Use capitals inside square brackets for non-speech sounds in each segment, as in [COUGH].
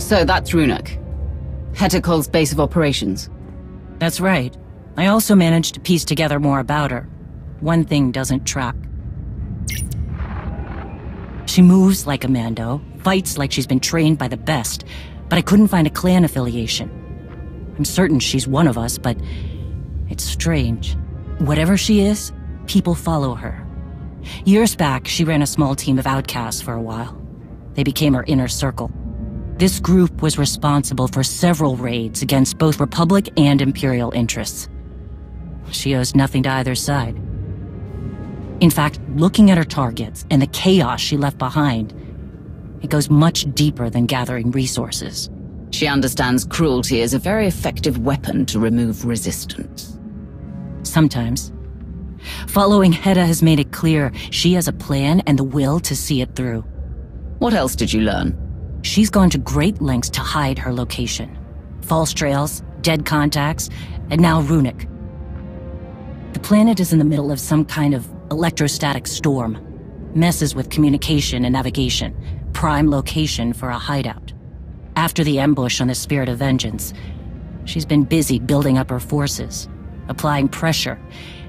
So that's Ruhnuk. Hetakol's base of operations. That's right. I also managed to piece together more about her. One thing doesn't track. She moves like a Mando, fights like she's been trained by the best, but I couldn't find a clan affiliation. I'm certain she's one of us, but it's strange. Whatever she is, people follow her. Years back, she ran a small team of outcasts for a while. They became her inner circle. This group was responsible for several raids against both Republic and Imperial interests. She owes nothing to either side. In fact, looking at her targets and the chaos she left behind, it goes much deeper than gathering resources. She understands cruelty as a very effective weapon to remove resistance. Sometimes. Following Heta has made it clear she has a plan and the will to see it through. What else did you learn? She's gone to great lengths to hide her location. False trails, dead contacts, and now Ruhnuk. The planet is in the middle of some kind of electrostatic storm. Messes with communication and navigation. Prime location for a hideout. After the ambush on the Spirit of Vengeance, she's been busy building up her forces, applying pressure,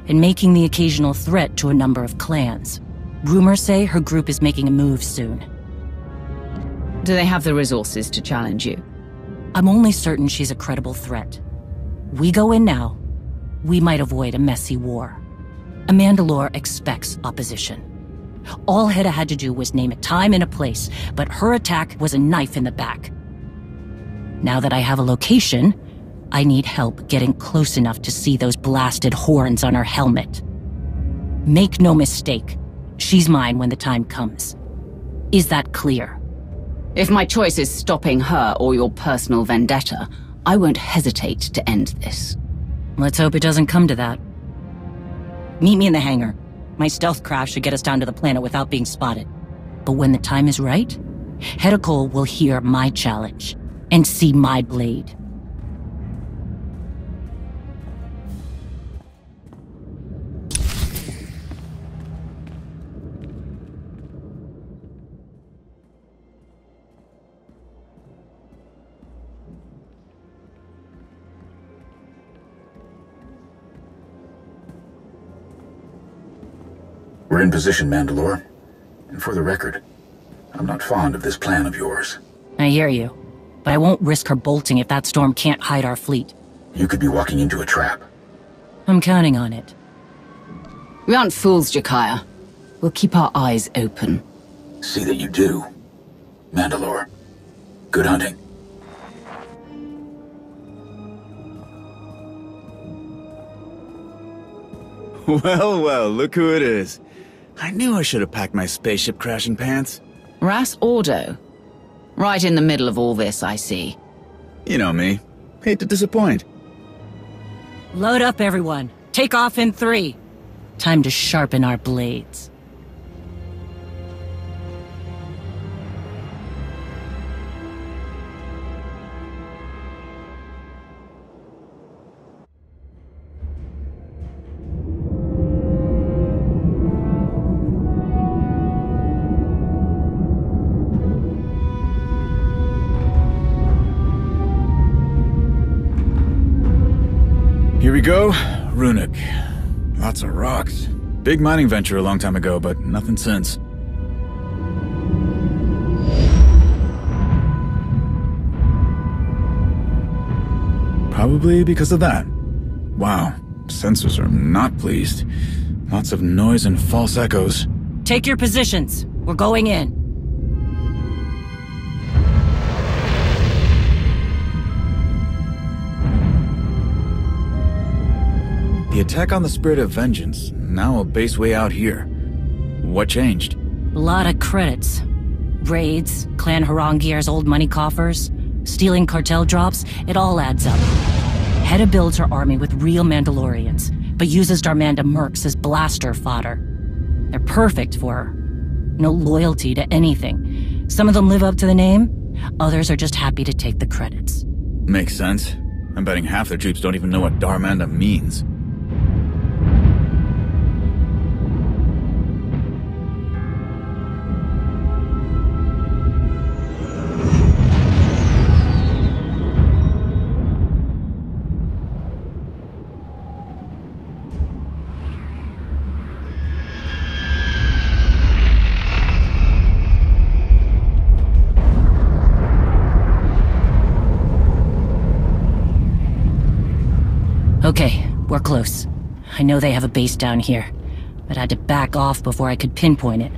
and making the occasional threat to a number of clans. Rumors say her group is making a move soon. Do they have the resources to challenge you? I'm only certain she's a credible threat. We go in now, we might avoid a messy war. Amandalore expects opposition. All Heta had to do was name a time and a place, but her attack was a knife in the back. Now that I have a location, I need help getting close enough to see those blasted horns on her helmet. Make no mistake, she's mine when the time comes. Is that clear? If my choice is stopping her or your personal vendetta, I won't hesitate to end this. Let's hope it doesn't come to that. Meet me in the hangar. My stealth craft should get us down to the planet without being spotted. But when the time is right, Heta Kol will hear my challenge and see my blade. We're in position, Mandalore. And for the record, I'm not fond of this plan of yours. I hear you. But I won't risk her bolting if that storm can't hide our fleet. You could be walking into a trap. I'm counting on it. We aren't fools, Jekiah. We'll keep our eyes open. See that you do. Mandalore. Good hunting. [LAUGHS] Well, well, look who it is. I knew I should have packed my spaceship crashing pants. Rass Ordo. Right in the middle of all this, I see. You know me. Hate to disappoint. Load up, everyone. Take off in three. Time to sharpen our blades. Go. Ruhnuk. Lots of rocks. Big mining venture a long time ago, but nothing since. Probably because of that. Wow, sensors are not pleased. Lots of noise and false echoes. Take your positions. We're going in. The attack on the Spirit of Vengeance, now a base way out here. What changed? A lot of credits. Raids, Clan Harangier's old money coffers, stealing cartel drops, it all adds up. Heta builds her army with real Mandalorians, but uses Dar'manda mercs as blaster fodder. They're perfect for her. No loyalty to anything. Some of them live up to the name, others are just happy to take the credits. Makes sense. I'm betting half their troops don't even know what Dar'manda means. Okay, we're close. I know they have a base down here, but I had to back off before I could pinpoint it.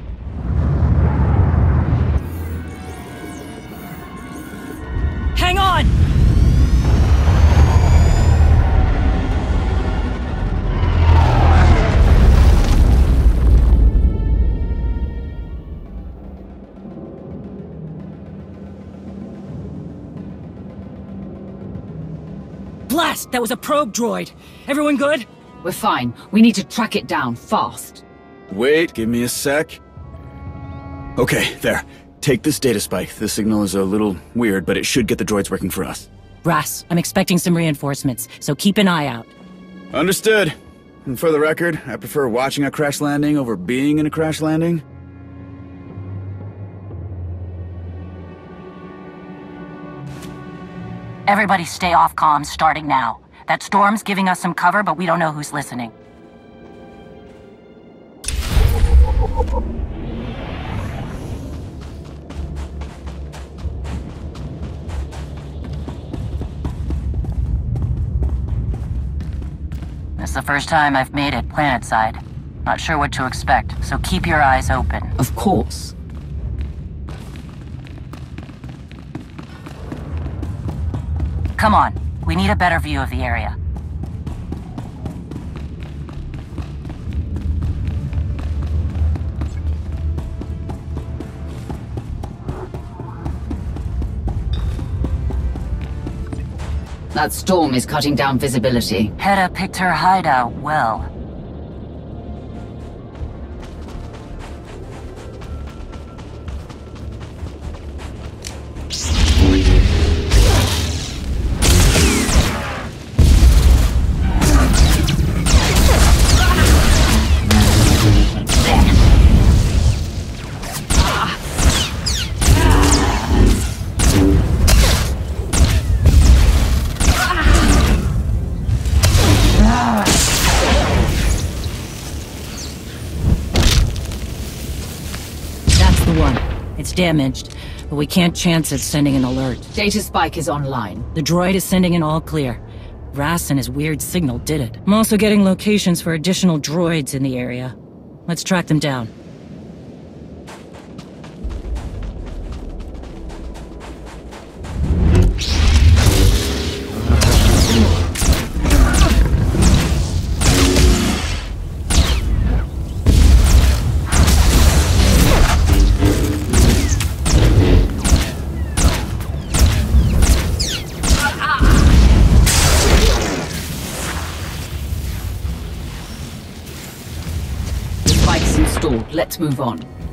Was a probe droid! Everyone good? We're fine. We need to track it down, fast. Wait, give me a sec. Okay, there. Take this data spike. The signal is a little weird, but it should get the droids working for us. Brass, I'm expecting some reinforcements, so keep an eye out. Understood. And for the record, I prefer watching a crash landing over being in a crash landing. Everybody stay off comms starting now. That storm's giving us some cover, but we don't know who's listening. This is the first time I've made it planetside. Not sure what to expect, so keep your eyes open. Of course. Come on, we need a better view of the area. That storm is cutting down visibility. Heta picked her hideout well. Damaged, but we can't chance it sending an alert. Data spike is online. The droid is sending an all clear. Rass and his weird signal did it. I'm also getting locations for additional droids in the area. Let's track them down. Move on.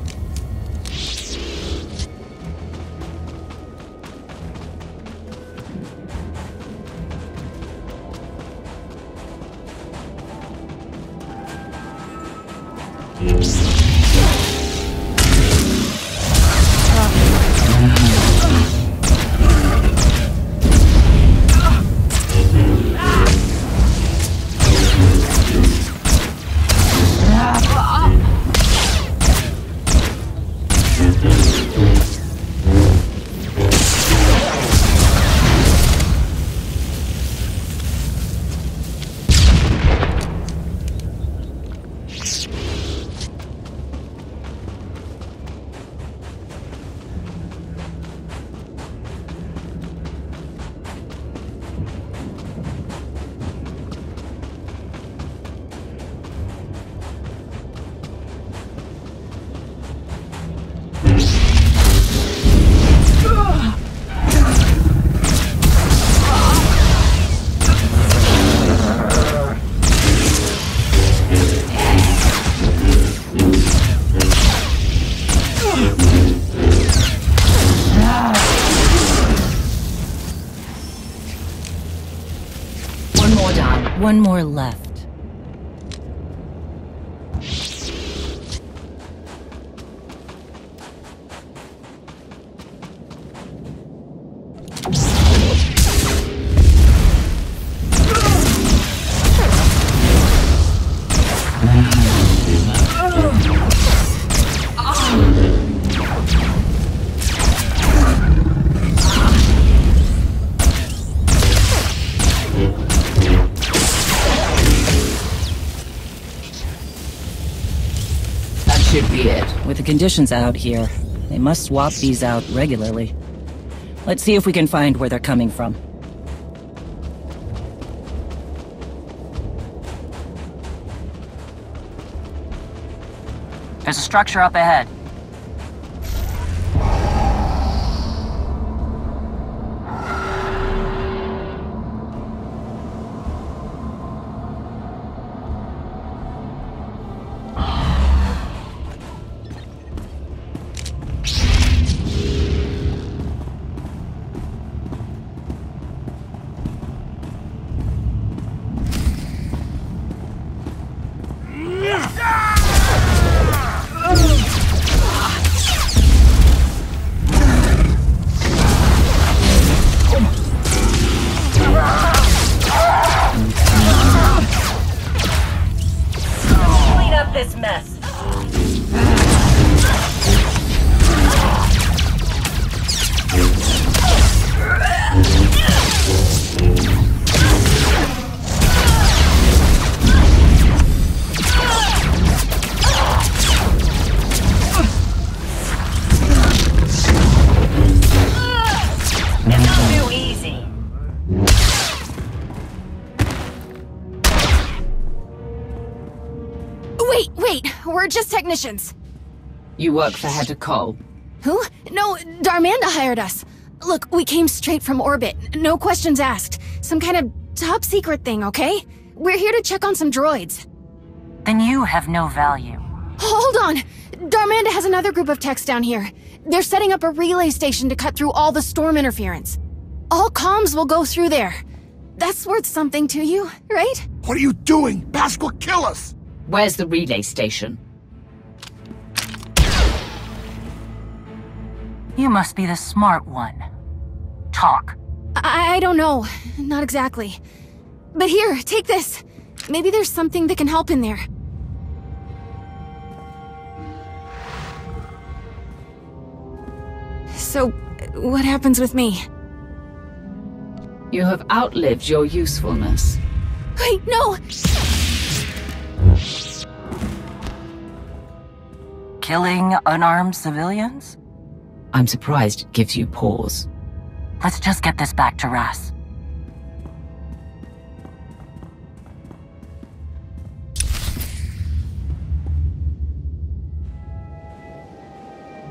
More left. Conditions out here, they must swap these out regularly. Let's see if we can find where they're coming from. There's a structure up ahead. Technicians. You work for Heta Kol. Who? No, Dar'manda hired us. Look, we came straight from orbit. No questions asked. Some kind of top secret thing, okay? We're here to check on some droids. Then you have no value. Hold on! Dar'manda has another group of techs down here. They're setting up a relay station to cut through all the storm interference. All comms will go through there. That's worth something to you, right? What are you doing? Bask will kill us! Where's the relay station? You must be the smart one. Talk. I, I don't know. Not exactly. But here, take this. Maybe there's something that can help in there. So, what happens with me? You have outlived your usefulness. Wait, no! Killing unarmed civilians? I'm surprised it gives you pause. Let's just get this back to Rass.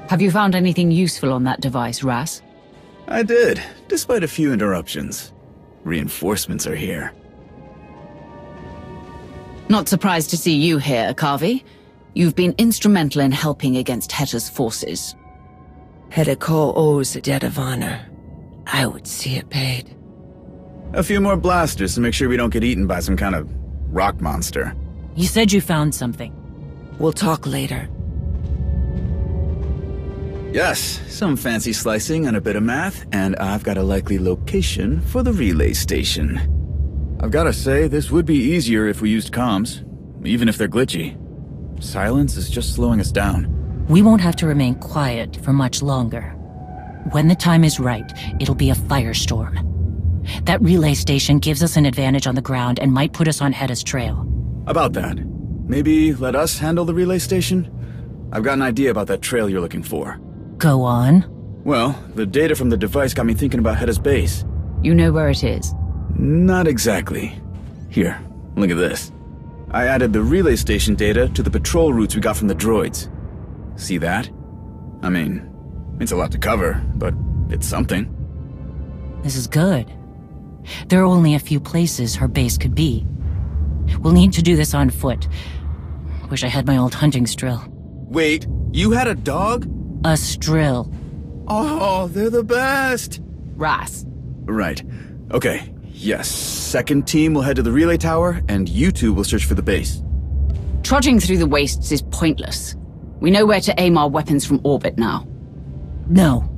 Have you found anything useful on that device, Rass? I did, despite a few interruptions. Reinforcements are here. Not surprised to see you here, Kavi. You've been instrumental in helping against Heta's forces. Heta Kol owes a debt of honor. I would see it paid. A few more blasters to make sure we don't get eaten by some kind of rock monster. You said you found something. We'll talk later. Yes, some fancy slicing and a bit of math, and I've got a likely location for the relay station. I've gotta say, this would be easier if we used comms, even if they're glitchy. Silence is just slowing us down. We won't have to remain quiet for much longer. When the time is right, it'll be a firestorm. That relay station gives us an advantage on the ground and might put us on Heta's trail. About that, maybe let us handle the relay station? I've got an idea about that trail you're looking for. Go on. Well, the data from the device got me thinking about Heta's base. You know where it is. Not exactly. Here, look at this. I added the relay station data to the patrol routes we got from the droids. See that? I mean, it's a lot to cover, but it's something. This is good. There are only a few places her base could be. We'll need to do this on foot. Wish I had my old hunting strill. Wait, you had a dog? A strill. Oh, they're the best! Rass. Right. Okay, yes. Second team will head to the relay tower, and you two will search for the base. Trudging through the wastes is pointless. We know where to aim our weapons from orbit now. No.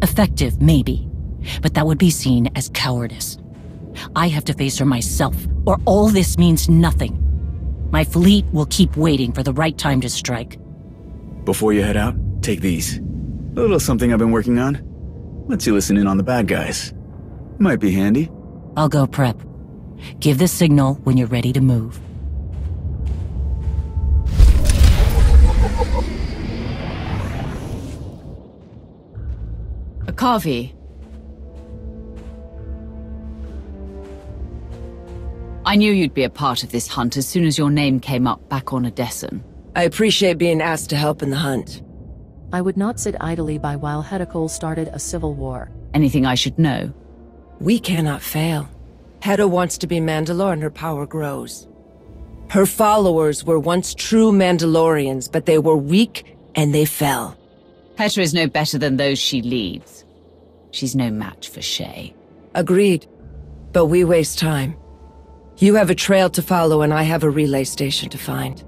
Effective, maybe. But that would be seen as cowardice. I have to face her myself, or all this means nothing. My fleet will keep waiting for the right time to strike. Before you head out, take these. A little something I've been working on. Lets you listen in on the bad guys. Might be handy. I'll go prep. Give the signal when you're ready to move. Akaavi. I knew you'd be a part of this hunt as soon as your name came up back on Odessen. I appreciate being asked to help in the hunt. I would not sit idly by while Heta Kol started a civil war. Anything I should know? We cannot fail. Heta wants to be Mandalore and her power grows. Her followers were once true Mandalorians, but they were weak and they fell. Heta is no better than those she leads. She's no match for Shae. Agreed. But we waste time. You have a trail to follow and I have a relay station to find.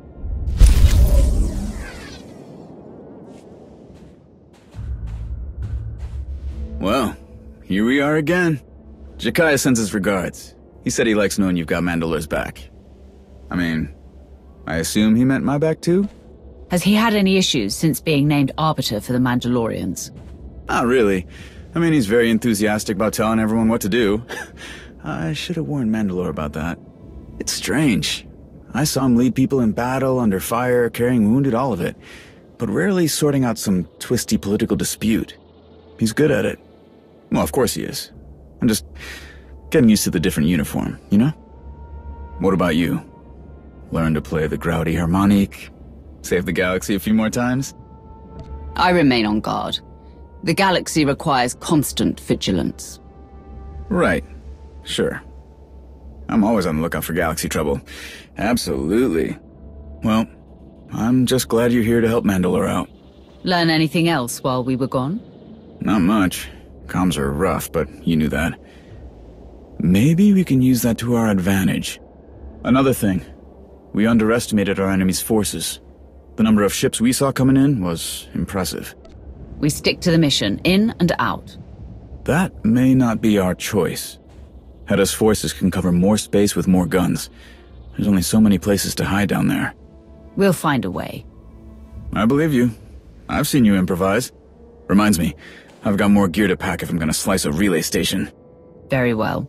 Well, here we are again. Jekiah sends his regards. He said he likes knowing you've got Mandalore's back. I mean, I assume he meant my back too? Has he had any issues since being named Arbiter for the Mandalorians? Not really. I mean, he's very enthusiastic about telling everyone what to do. [LAUGHS] I should have warned Mandalore about that. It's strange. I saw him lead people in battle, under fire, carrying wounded, all of it. But rarely sorting out some twisty political dispute. He's good at it. Well, of course he is. I'm just getting used to the different uniform, you know? What about you? Learn to play the Growdy harmonic? Save the galaxy a few more times? I remain on guard. The galaxy requires constant vigilance. Right. Sure. I'm always on the lookout for galaxy trouble. Absolutely. Well, I'm just glad you're here to help Mandalore out. Learn anything else while we were gone? Not much. Comms are rough, but you knew that. Maybe we can use that to our advantage. Another thing. We underestimated our enemy's forces. The number of ships we saw coming in was impressive. We stick to the mission, in and out. That may not be our choice. Heta's forces can cover more space with more guns. There's only so many places to hide down there. We'll find a way. I believe you. I've seen you improvise. Reminds me, I've got more gear to pack if I'm gonna slice a relay station. Very well.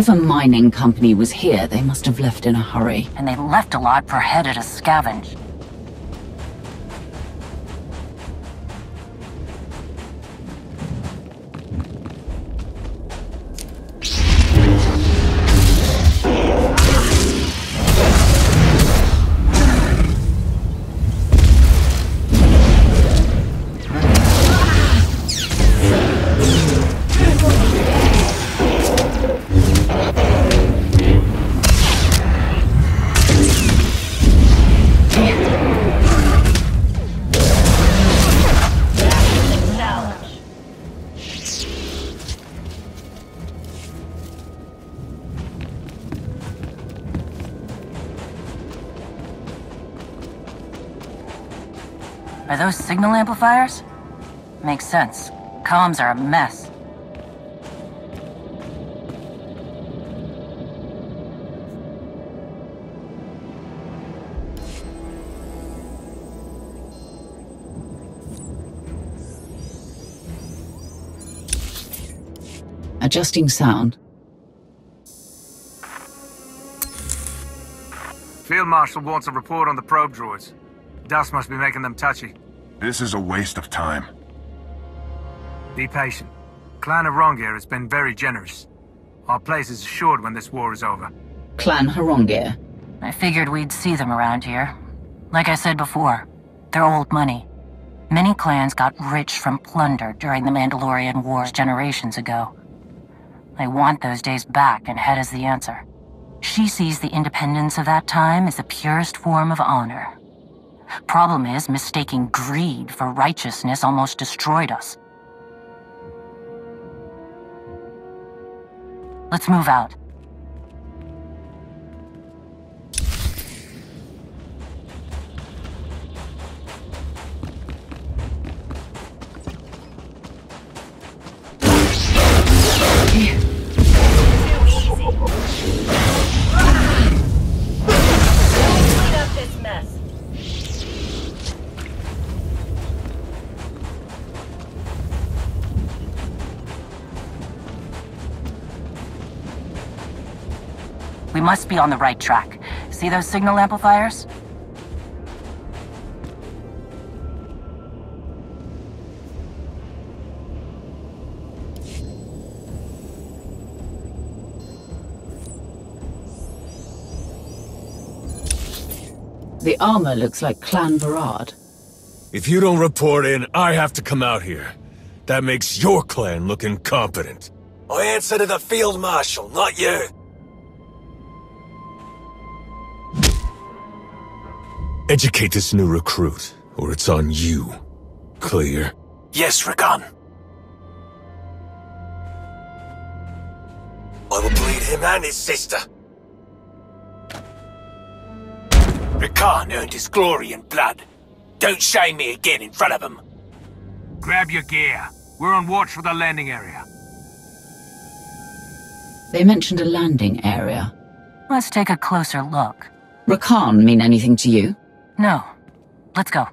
Whatever mining company was here, they must have left in a hurry. And they left a lot for Heta to scavenge. Those signal amplifiers? Makes sense. Comms are a mess. Adjusting sound. Field Marshal wants a report on the probe droids. Dust must be making them touchy. This is a waste of time. Be patient. Clan of Rongir has been very generous. Our place is assured when this war is over. Clan Harongir. I figured we'd see them around here. Like I said before, they're old money. Many clans got rich from plunder during the Mandalorian Wars generations ago. I want those days back, and Heta's the answer. She sees the independence of that time as the purest form of honor. Problem is, mistaking greed for righteousness almost destroyed us. Let's move out. We must be on the right track. See those signal amplifiers? The armor looks like Clan Varad. If you don't report in, I have to come out here. That makes your clan look incompetent. I answer to the Field Marshal, not you. Educate this new recruit, or it's on you. Clear? Yes, Ri'kan. I will bleed him and his sister. Ri'kan earned his glory in blood. Don't shame me again in front of him. Grab your gear. We're on watch for the landing area. They mentioned a landing area. Let's take a closer look. Ri'kan mean anything to you? No. Let's go.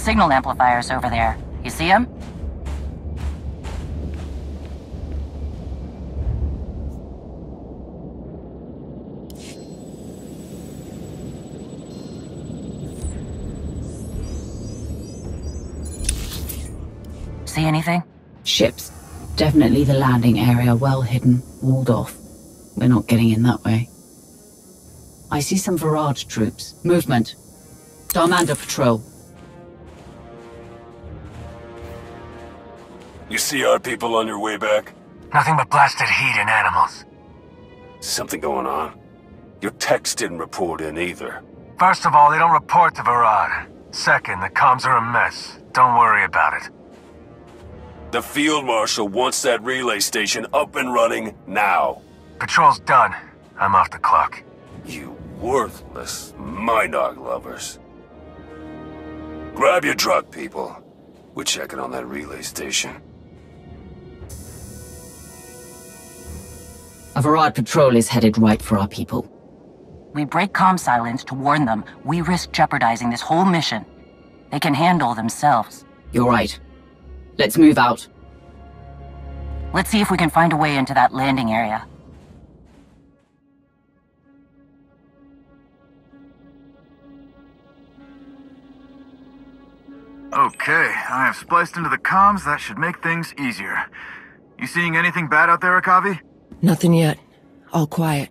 Signal amplifiers over there. You see them? See anything? Ships. Definitely the landing area, well hidden, walled off. We're not getting in that way. I see some Varad troops. Movement. Dar'manda patrol. See our people on your way back? Nothing but blasted heat and animals. Something going on? Your text didn't report in either. First of all, they don't report to Varad. Second, the comms are a mess. Don't worry about it. The Field Marshal wants that relay station up and running now. Patrol's done. I'm off the clock. You worthless Minarch lovers. Grab your truck, people. We're checking on that relay station. A Varad patrol is headed right for our people. We break comm silence to warn them. We risk jeopardizing this whole mission. They can handle themselves. You're right. Let's move out. Let's see if we can find a way into that landing area. Okay, I have spliced into the comms. That should make things easier. You seeing anything bad out there, Akaavi? Nothing yet. All quiet.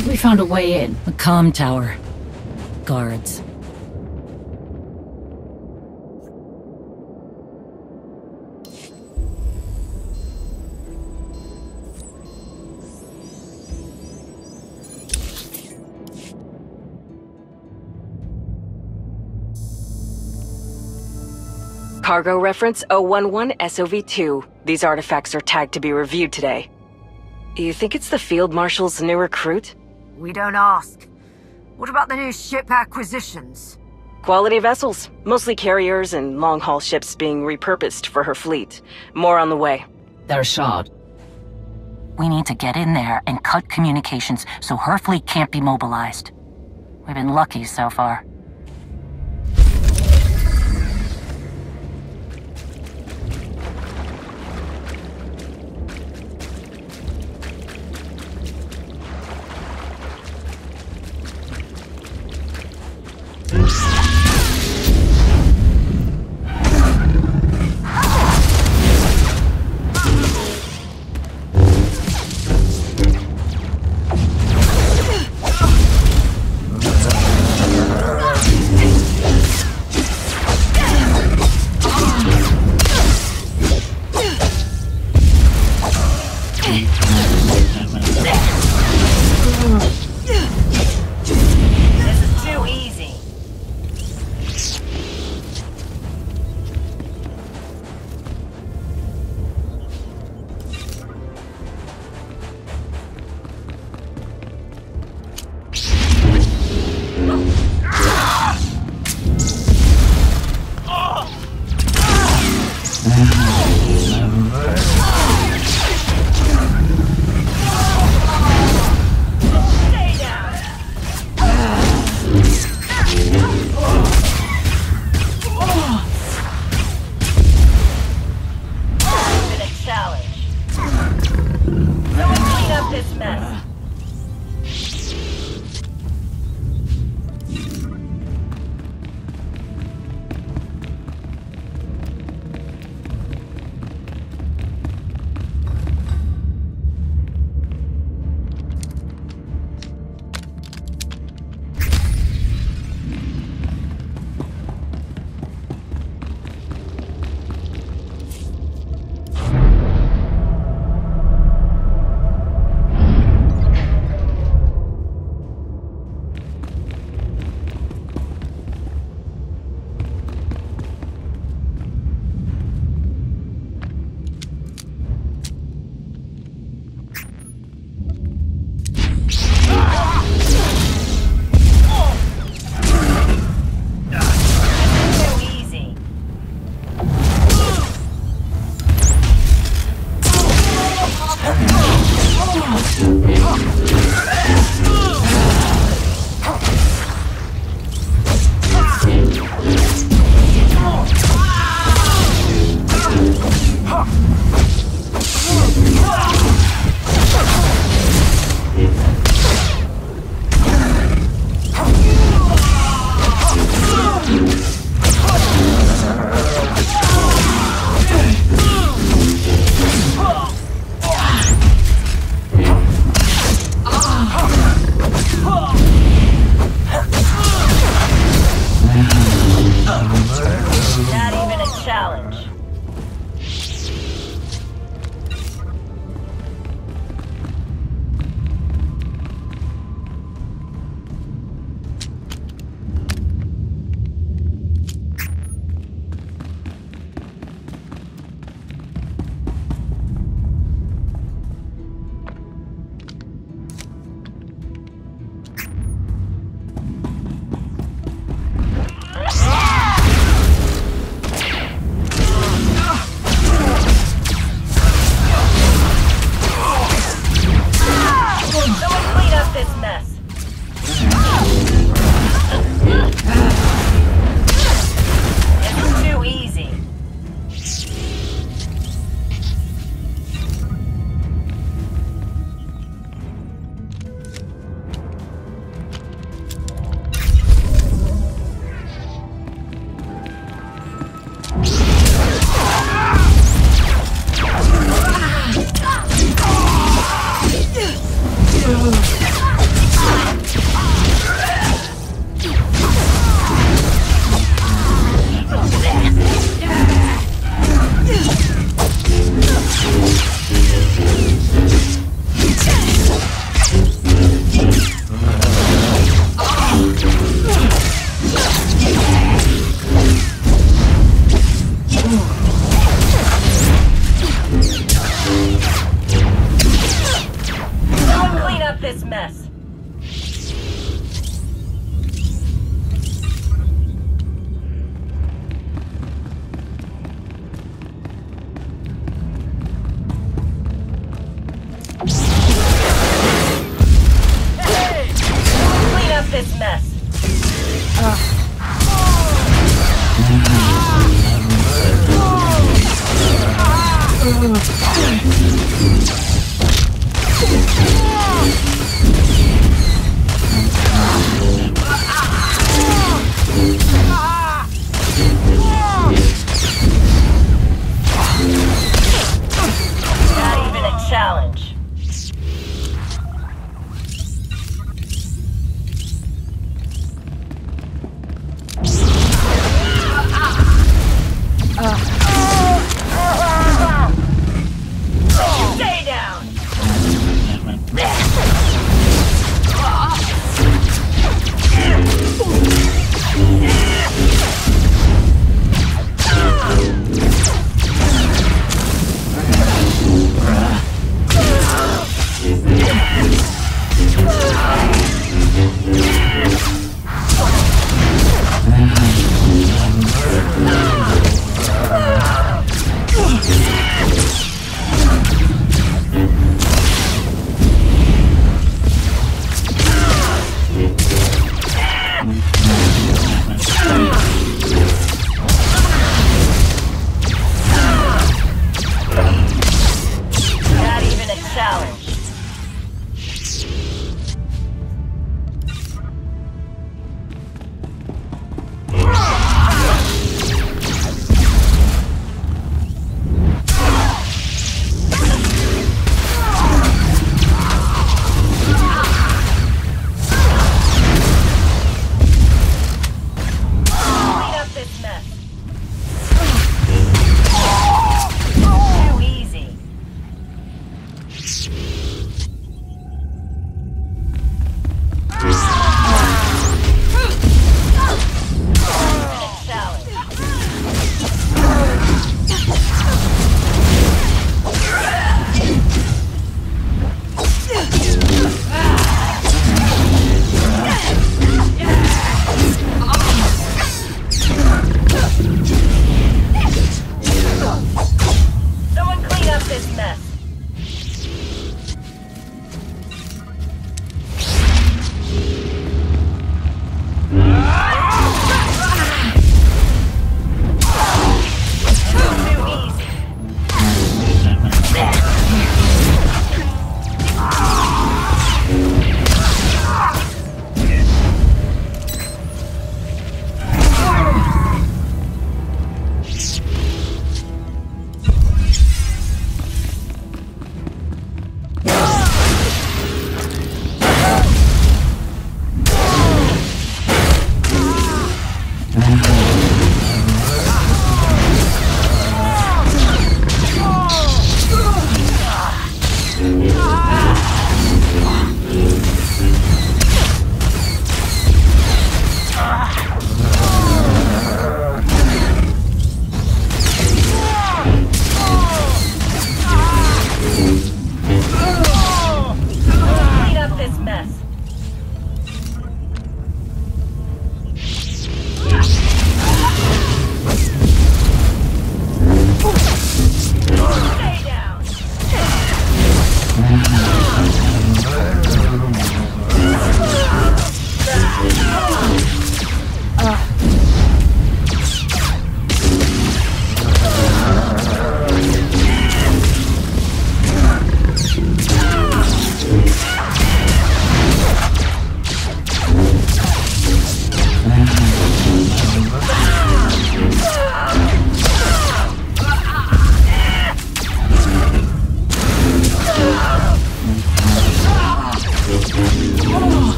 Think we found a way in. A comm tower. Guards. Cargo reference 011 SOV2. These artifacts are tagged to be reviewed today. You think it's the Field Marshal's new recruit? We don't ask. What about the new ship acquisitions? Quality vessels, mostly carriers and long-haul ships being repurposed for her fleet. More on the way. They're shod. We need to get in there and cut communications so her fleet can't be mobilized. We've been lucky so far.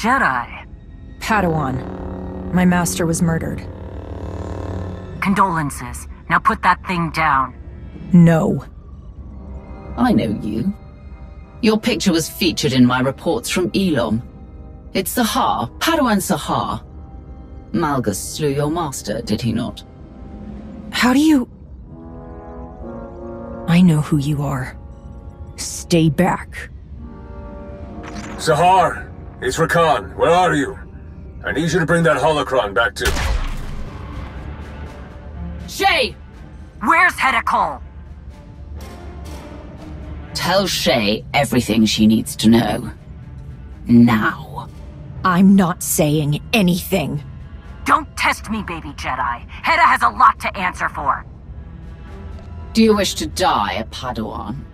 Jedi. Padawan. My master was murdered. Condolences. Now put that thing down. No. I know you. Your picture was featured in my reports from Elom. It's Sa'har, Padawan Sa'har. Malgus slew your master, did he not? How do you... I know who you are. Stay back. Sa'har, it's Ri'kan. Where are you? I need you to bring that holocron back to... Shae! Where's Heta Tell Shae everything she needs to know. Now. I'm not saying anything. Don't test me, baby Jedi. Heta has a lot to answer for. Do you wish to die a Padawan?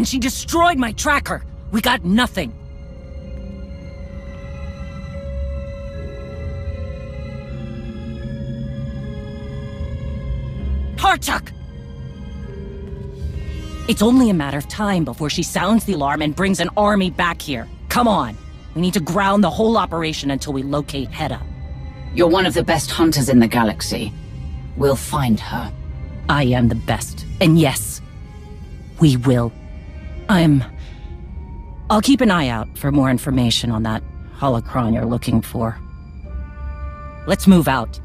And she destroyed my tracker. We got nothing. Tarchuk! It's only a matter of time before she sounds the alarm and brings an army back here. Come on. We need to ground the whole operation until we locate Heta. You're one of the best hunters in the galaxy. We'll find her. I am the best. And yes, we will. I'm... I'll keep an eye out for more information on that holocron you're looking for. Let's move out.